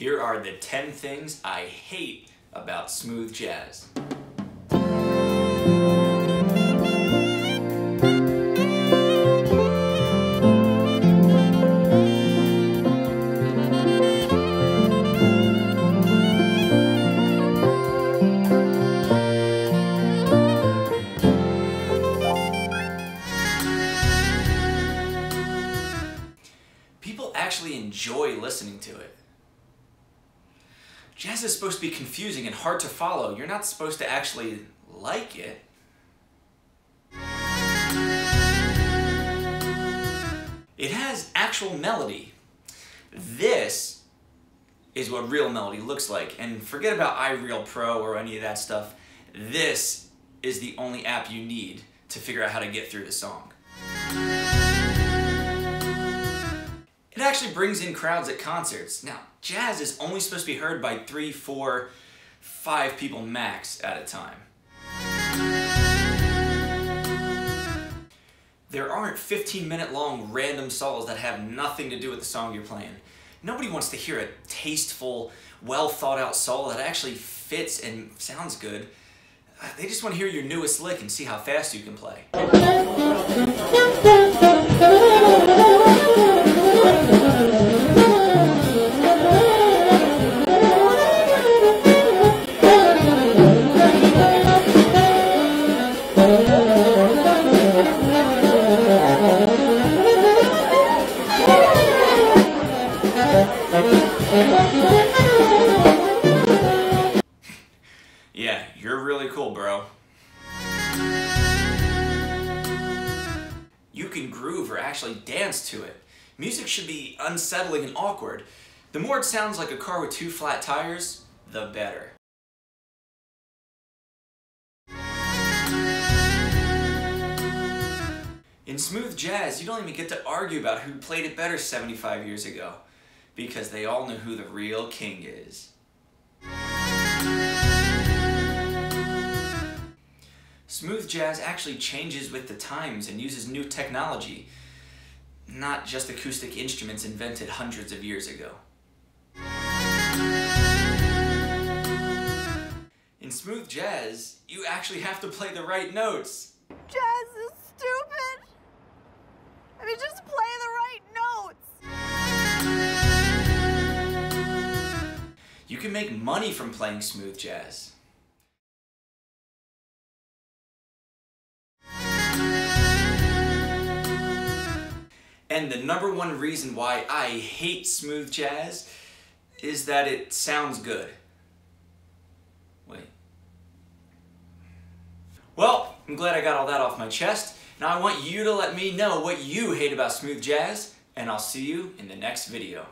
Here are the 10 things I hate about smooth jazz. People actually enjoy listening to it. Jazz is supposed to be confusing and hard to follow. You're not supposed to actually like it. It has actual melody. This is what real melody looks like. And forget about iReal Pro or any of that stuff. This is the only app you need to figure out how to get through the song. It actually brings in crowds at concerts. Now, jazz is only supposed to be heard by three, four, five people max at a time. There aren't 15 minute long random solos that have nothing to do with the song you're playing. Nobody wants to hear a tasteful, well thought out solo that actually fits and sounds good. They just want to hear your newest lick and see how fast you can play. Really cool, bro. You can groove or actually dance to it. Music should be unsettling and awkward. The more it sounds like a car with two flat tires, the better. In smooth jazz, you don't even get to argue about who played it better 75 years ago, because they all know who the real king is. Smooth jazz actually changes with the times and uses new technology, not just acoustic instruments invented hundreds of years ago. In smooth jazz, you actually have to play the right notes. Jazz is stupid. I mean, just play the right notes. You can make money from playing smooth jazz. And the number one reason why I hate smooth jazz is that it sounds good. Wait. Well, I'm glad I got all that off my chest. Now I want you to let me know what you hate about smooth jazz, and I'll see you in the next video.